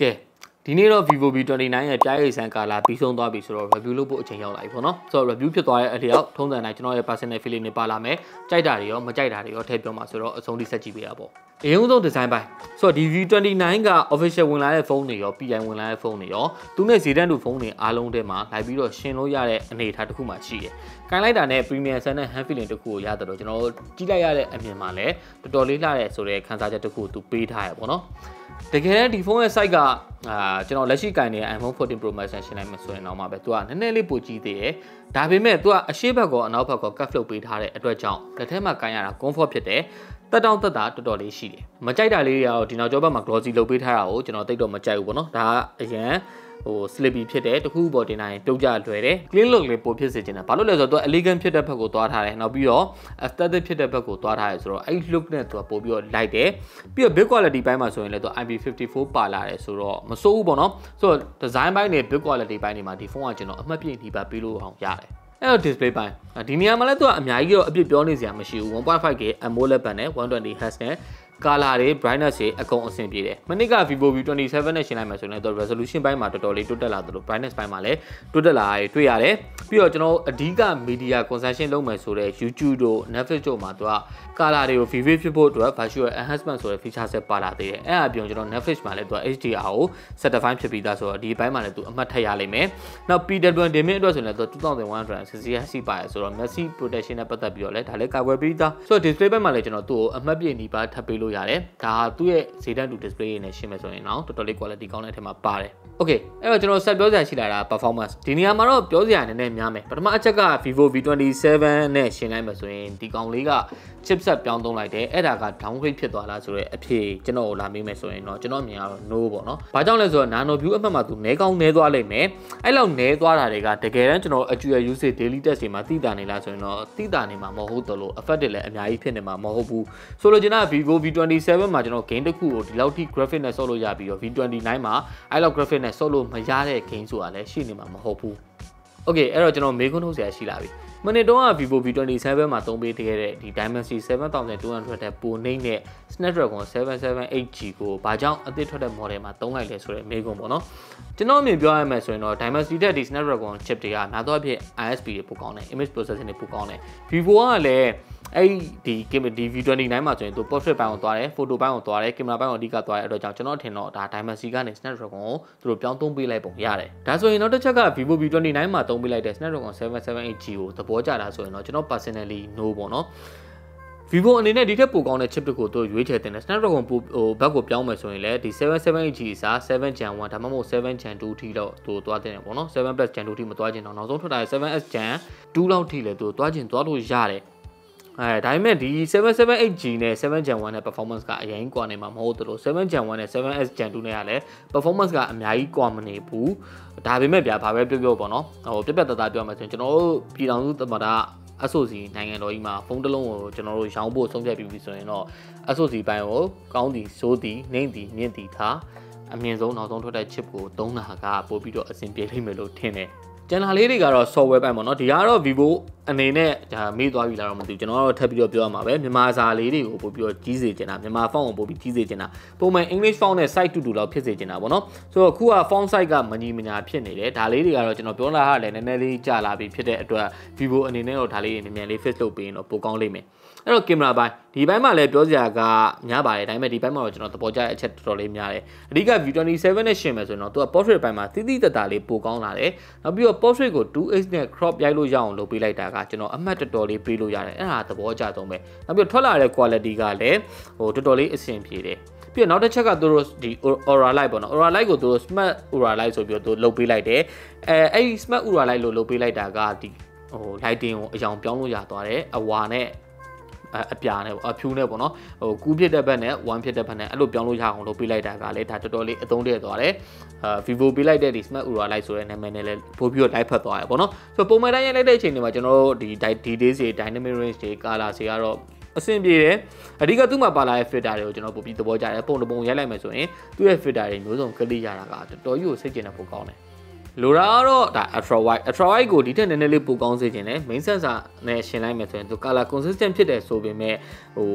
ကဲ ဒီနေ့တော့ Vivo V29 ရဲ့ပြားရိပ်ဆန်းကာလာပြီးဆုံးသွားပြီဆိုတော့ review လုပ်ဖို့အချိန်ရောက်လာပြီပေါ့နော်ဆိုတော့ review ဖြစ်သွားတဲ့အလျောက်ထုံးစံတိုင်းကျွန်တော်ရဲ့ personal feeling တွေပါလာမယ်ကြိုက်တာတွေရောမကြိုက်တာတွေရောထည့်ပြောမှာဆိုတော့အဆုံးထိဆက်ကြည့်ပေးရပေါ့အရင်ဆုံး design ပိုင်းဆိုတော့ဒီ V29 က official ဝင်လာတဲ့ဖုန်းတွေရော PI ဝင်လာတဲ့ဖုန်းတွေရောသူနဲ့ဇေတန်းတူဖုန်းတွေအားလုံးထဲမှာလိုက်ပြီးတော့ရှင်လို့ရတဲ့အနေအထားတစ်ခုမှရှိတယ်။ကိုင်လိုက်တာနဲ့ premium ဆန်တဲ့ hand feeling တစ်ခုကိုရတယ်တော့ကျွန်တော်တို့ကြည့်လိုက်ရတဲ့အမြင်မှာလည်းတော်တော်လေးလှတဲ့ဆိုတဲ့ခံစားချက်တစ်ခုကိုသူပေးထားရပေါ့နော်။တကယ်တမ်းဒီဖုန်းရဲ့ site ကအာကျွန်တော်လက်ရှိကင်နေတဲ့ iPhone 14 Pro Max ရှင်းလိုက်မှဆိုရင်တော့မှပဲသူကနည်းနည်းလေးပိုကြီးသေးတယ်။ဒါပေမဲ့သူကအရှိဘက်ကောအနောက်ဘက်ကော cut လုပ်ပေးထားတဲ့အတွက်ကြောင့်လက်ထဲမှာကင်ရတာ comfort ဖြစ်တယ်။တက်တောင့်တက်တာတော်တော်လေးရှိတယ်။မကြိုက်တာလေးတွေကတော့ဒီနောက်ကျောဘက်မှာ glossy လုပ်ပေးထားတာကိုကျွန်တော်တိတ်တော့မကြိုက်ဘူးပေါ့နော်။ဒါကအရင် ဟို slippy ဖြစ်တယ်တခုပေါ်တင်နိုင်ပြုတ်ကြလွယ်တယ် clean look လေးပိုဖြစ်စေချင်တယ်ဘာလို့လဲဆိုတော့သူ elegant ဖြစ်တဲ့ဘက်ကိုသွားထားတယ်နောက်ပြီးတော့ aesthetic ဖြစ်တဲ့ဘက်ကိုသွားထားတယ်ဆိုတော့အဲ့ look နဲ့သူကပို့ပြီးတော့လိုက်တယ်ပြီးတော့ build quality ဘိုင်းမှာဆိုရင်လည်းသူ IP54 ပါလာတယ်ဆိုတော့မစိုးဘူးပေါ့နော်ဆိုတော့ design ဘိုင်းနဲ့ build quality ဘိုင်းတွေမှာဒီဖုန်းကကျွန်တော်အမှတ်ပြည့်နှီးပါပေးလို့အောင်ရတယ်အဲ့တော့ display ပိုင်းဒီနေရာမှာလည်းသူကအများကြီးတော့အပြစ်ပြောနေစရာမရှိဘူး 1.5K AMOLED ဘန်နဲ့ 120 Hz နဲ့ ကာလာတွေ brightness တွေအကုန်အဆင်ပြေတယ်။မနစ်က Vivo V27 နဲ့ရှင်းလိုက်မှဆိုရင်တော့ resolution ဘိုင်းမှာတော်တော်လေးတိုးတက်လာသလို brightness ဘိုင်းမှာလည်းတိုးတက်လာရတွေ့ရတယ်။ပြီးတော့ကျွန်တော်အဓိက media consumption လုပ်မယ်ဆိုတဲ့ YouTube တို့ Netflix တို့မှာသူကကာလာတွေကို vivid ဖြစ်ဖို့အတွက် virtual enhancement ဆိုတဲ့ feature set ပါလာသေးတယ်။အဲ့အပြင်ကျွန်တော် Netflix မှာလည်းသူက HDR ကို certify ဖြစ်ပြီးသားဆိုတော့ဒီဘိုင်းမှာလည်းသူအမှတ်ထပ်ရလိမ့်မယ်။နောက် PWM gaming အတွက်ဆိုရင်လည်းသူ2160ပါတယ်ဆိုတော့ Messi protection နဲ့ပတ်သက်ပြီးတော့လည်းဒါလည်းကာကွယ်ပြီးသား။ဆိုတော့ display ဘက်မှာလည်းကျွန်တော်သူ့ကိုအမှတ်ပြည့်နေပါထပ်ပေးလို့ရတယ်။ဒါသူ့ရဲ့ဈေးတန်းတူ display တွေနဲ့ရှင်းမယ်ဆိုရင်တော့တော်တော်လေး quality ကောင်းတဲ့အထက်မှာပါတယ် Okay အဲ့တော့ကျွန်တော်ဆက်ပြောစရာရှိလာတာ performance ဒီနေရာမှာတော့ပြောစရာနည်းနည်းများမယ်ပထမအချက်က Vivo V27 နဲ့ရှင်းလိုက်မယ်ဆိုရင်ဒီကောင်လေးက chipset ပြောင်းသုံးလိုက်တယ်အဲ့ဒါက downgrade ဖြစ်သွားလားဆိုတော့အဖြေကျွန်တော်ကိုလာမေးမယ်ဆိုရင်တော့ကျွန်တော်အမြင်ကတော့ no ပေါ့နော်။ဘာကြောင့်လဲဆိုတော့ nano view အမှတ်မှာသူနဲကောင်းနဲသွားလိမ့်မယ်။အဲ့လောက်နဲသွားတာတွေကတကယ်တမ်းကျွန်တော်အကျွေ usage daily test တွေမှာသိတာနေလားဆိုရင်တော့သိတာနေမှာမဟုတ်တော့လို့ effect တွေလည်းအများကြီးဖြစ်နေမှာမဟုတ်ဘူး။ဆိုလိုချင်တာ Vivo V27 မှာကျွန်တော် game တစ်ခုကိုဒီလောက်ထိ graphic နဲ့ဆော့လို့ရပြီးတော့ V29 မှာအဲ့လောက် graphic နဲ့ဆော့လို့မရတဲ့ game ဆိုတာလည်းရှိနေမှာမဟုတ်ဘူး။ Okay အဲ့တော့ကျွန်တော်မေးခွန်းထုတ်စရာရှိလာပြီ။ မနစ်တုန်းက Vivo V27 မှာသုံးပေးခဲ့တဲ့ဒီ Dimensity 7200တဲ့ပိုနှိမ့်တဲ့ Snapdragon 778G ကိုဘာကြောင့်အသစ်ထွက်တဲ့ model မှာသုံးလိုက်လဲဆိုတဲ့မေးခွန်းပေါ့နော်ကျွန်တော်အမြင်ပြောရမယ်ဆိုရင်တော့ Dimensity တဲ့ဒီ Snapdragon chip တွေကများသောအားဖြင့် ISP တွေပိုကောင်းတယ် image processing တွေပိုကောင်းတယ် Vivo ကလည်း အဲ့ဒီဒီ V29 မှာဆိုရင်သူ portrait ဘိုင်းကိုသွားတယ် photo ဘိုင်းကိုသွားတယ် camera ဘိုင်းကိုအဓိကသွားတဲ့အတွက်ကြောင့်ကျွန်တော်ထင်တော့ဒါ Dimensity ကနေ Snapdragon ကိုသူတို့ပြောင်းသုံးပေးလိုက်ပုံရတယ်ဒါဆိုရင်နောက်တစ်ချက်က Vivo V29 မှာသုံးပေးလိုက်တဲ့ Snapdragon 778G ကိုသဘောကျတာဆိုရင်တော့ကျွန်တော် personally no ပေါ့နော် Vivo အနေနဲ့ဒီထက်ပိုကောင်းတဲ့ chip တွေကိုသူရွေးချယ်တင်တယ် Snapdragon ဟိုဘက်ကိုပြောင်းမယ်ဆိုရင်လည်းဒီ 778G အစား 7 Gen 1ဒါမှမဟုတ် 7 Gen 2ထိတော့သူသွားတင်တယ်ပေါ့နော်7 Plus Gen 2ထိမသွားချင်တော့နောက်ဆုံးထွက်လာတဲ့ 7S Gen 2လောက်ထိလည်းသူသွားချင်သွားလို့ရတယ် အဲဒါပေမဲ့ဒီ 778G နဲ့ 7 Gen 1နဲ့ performance ကအရင်ကွာနေမှာမဟုတ်သလို 7 Gen 1နဲ့ 7S Gen 2နဲ့ကလည်း performance ကအများကြီးကွာမနေဘူးဒါပေမဲ့ဗျာဘာပဲပြောပြောပေါ့နော်ဟိုပြက်ပြက်တသားပြောမှဆိုရင်ကျွန်တော်တို့ပြည်တော်စုသမ္မတအဆိုစီနိုင်ငံတော်ကြီးမှာဖုန်းတစ်လုံးကိုကျွန်တော်တို့ရောင်းဖို့ဆုံးဖြတ်ပြီးပြီဆိုရင်တော့အဆိုစီပိုင်းကိုကောင်းသည်ဆိုးသည်နှိမ့်သည်မြင့်သည်ထားအမြင့်ဆုံးနောက်ဆုံးထွက်တဲ့ chip ကိုသုံးတာကပို့ပြီးတော့အဆင်ပြေလိမ့်မယ်လို့ထင်တယ်ကျန်တာလေးတွေကတော့ software ပိုင်းပေါ့နော်ဒီကတော့ Vivo အနေနဲ့ဒါမေးသွားပြီလားတော့မသိဘူးကျွန်တော်ကတော့ထပ်ပြီးတော့ပြောရမှာပဲမြန်မာစာလေးတွေကိုပို့ပြီးတော့ကြီးစေချင်တာမြန်မာဖုန်းကိုပို့ပြီးကြီးစေချင်တာပုံမှန် English font နဲ့ site တူတူလောက်ဖြစ်စေချင်တာပေါ့နော်ဆိုတော့အခုက font site ကမညီမညာဖြစ်နေတယ်ဒါလေးတွေကတော့ကျွန်တော်ပြောလာတာလည်းနည်းနည်းလေးကြာလာပြီဖြစ်တဲ့အတွက် Vivo အနေနဲ့တော့ဒါလေးတွေနည်းနည်းလေး fix လုပ်ပေးရင်တော့ပိုကောင်းလိမ့်မယ်အဲ့တော့ကင်မရာပိုင်းဒီဘက်မှာလည်းပြောစရာကများပါတယ်ဒါပေမဲ့ဒီဘက်မှာတော့ကျွန်တော်သဘောကျတဲ့အချက်တော်တော်လေးများတယ်အဓိက V27 နဲ့ရှင်မယ်ဆိုရင်တော့သူက portrait ဘက်မှာတိတိတတ်တာလေးပိုကောင်းလာတယ်နောက်ပြီးတော့ portrait ကို 2x နဲ့ crop ရိုက်လို့ရအောင်လုပ်ပေးလိုက်တာကကျွန်တော်အမှတ်တော်တော်လေးပေးလို့ရတယ်အဲ့ဒါသဘောကျဆုံးပဲနောက်ပြီးထွက်လာတဲ့ quality ကလည်းဟိုတော်တော်လေးအဆင်ပြေတယ်ပြီးတော့နောက်တစ်ချက်ကသူတို့ဒီ aura light ပေါ့နော် aura light ကိုသူတို့ smart aura light ဆိုပြီးတော့သူလုပ်ပေးလိုက်တယ်အဲအဲ့ဒီ smart aura light လို့လုပ်ပေးလိုက်တာကဒီဟို lighting ကိုအယောင်ပြောင်းလို့ရသွားတယ်အဝါနဲ့ အပြာနဲ့ပေါ့အဖြူနဲ့ပေါ့နော်ဟိုကူးဖြစ်တဲ့ဘက်နဲ့1ဖြစ်တဲ့ဘက်နဲ့အဲ့လိုပြောင်းလို့ရအောင်လုပ်ပေးလိုက်တာကလည်းဒါတော်တော်လေးအသုံးတည့်သွားတယ်အာ Vivo ပေးလိုက်တဲ့ဒီ Smart Aura Lite ဆိုတဲ့နာမည်နဲ့လည်းပို့ပြီးတော့ live ဖတ်သွားရပေါ့နော်ဆိုတော့ပုံမှန်တိုင်းရိုက်လိုက်တဲ့အချိန်တွေမှာကျွန်တော်တို့ဒီ details တွေ dynamic range တွေ color တွေကတော့အဆင်ပြေတယ်အဓိကသူ့မှာပါလာတဲ့ filter တွေကိုကျွန်တော်ပို့ပြီးသဘောကျတယ်ပုံတပုံရိုက်လိုက်မယ်ဆိုရင်သူ့ရဲ့ filter တွေမျိုးစုံကလစ်ရတာကတော်တော်ကြီးကိုစိတ်ကျဉ်တဲ့ပိုကောင်းတယ် လိုတာကတော့ဒါ ultra wide ultra wide ကိုဒီထက်နည်းနည်းလေးပိုကောင်းစေခြင်းနဲ့ main sensor နဲ့ရှင်းလိုက်မယ်ဆိုရင်သူ color consistent ဖြစ်တယ်ဆိုပေမဲ့ဟို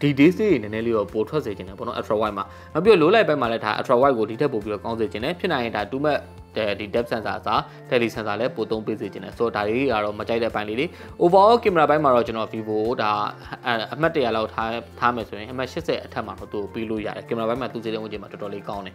ဒီ days တွေနည်းနည်းလေးတော့ပိုထွက်စေခြင်းတယ်ပေါ့နော် ultra wide မှာနောက်ပြီးတော့ low light ဘက်မှာလည်းဒါ ultra wide ကိုဒီထက်ပိုပြီးတော့ကောင်းစေခြင်းနဲ့ဖြစ်နိုင်ရင်ဒါ2 mat ဒီ depth sensor အစား tele sensor လည်းပိုသုံးပေးစေခြင်းတယ်ဆိုတော့ဒါတွေကတော့မကြိုက်တဲ့ပိုင်းလေးတွေ overall camera ဘိုင်းမှာတော့ကျွန်တော် Vivo ဒါအမှတ်100လောက်ထားထားမယ်ဆိုရင်အမှတ်80အထက်မှာတော့သူ့ကိုပြီးလို့ရတယ် camera ဘိုင်းမှာသူ့စီးတဲ့ဝင်ချိန်မှာတော်တော်လေးကောင်းတယ်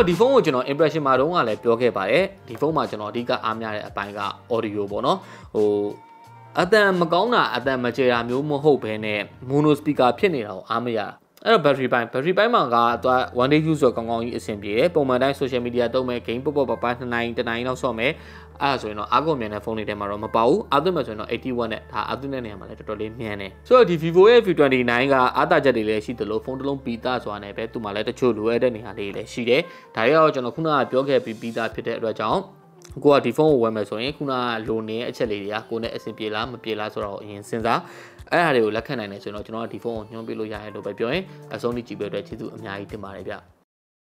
တော့ဒီဖုန်းကိုကျွန်တော် impression မှာတုန်းကလည်းပြောခဲ့ပါတယ်ဒီဖုန်းမှာကျွန်တော်အဓိကအားများတဲ့အပိုင်းက audio ပေါ့နော်ဟိုအတန်မကောင်းတာအတန်မကျေတာမျိုးမဟုတ်ဘဲနဲ့ mono speaker ဖြစ်နေတာကိုအားမရ အဲ့တော့ battery ပိုင်း battery ပိုင်းမှာကသူက one day use ဆိုကောင်းကောင်းကြီးအဆင်ပြေတယ်ပုံမှန်တိုင်း social media သုံးမယ် game ပေါ့ပေါ့ပပ2နိုင်1နိုင်လောက်ဆော့မယ်အဲ့ဒါဆိုရင်တော့အားကုန်မြန်တဲ့ဖုန်းတွေထဲမှာတော့မပါဘူးအားသွင်းမယ်ဆိုရင်တော့81နဲ့ဒါအားသွင်းတဲ့နေရာမှာလည်းတော်တော်လေးမြန်တယ်ဆိုတော့ဒီ Vivo ရဲ့ V29 ကအားသာချက်တွေလည်းရှိသလိုဖုန်းတစ်လုံးပြီးသားစွာနဲ့ပဲသူ့မှာလည်းတချို့လိုအပ်တဲ့နေရာလေးတွေလည်းရှိတယ်ဒါတွေကတော့ကျွန်တော်ခုနကပြောခဲ့ပြီးပြီးသားဖြစ်တဲ့အတွက်ကြောင့် ကိုကဒီဖုန်းကိုဝယ်မယ်ဆိုရင်ခုနကလိုနေတဲ့အချက်လေးတွေကကိုနဲ့အဆင်ပြေလားမပြေလားဆိုတော့အရင်စဉ်းစားအဲ့ဒါတွေကိုလက်ခံနိုင်တယ်ဆိုရင်တော့ကျွန်တော်ကဒီဖုန်းကိုညွှန်ပြလို့ရတယ်လို့ပဲပြောရင်အဆုံးထိကြည့်ပေးတဲ့ကျေးဇူးအများကြီးတင်ပါတယ်ဗျ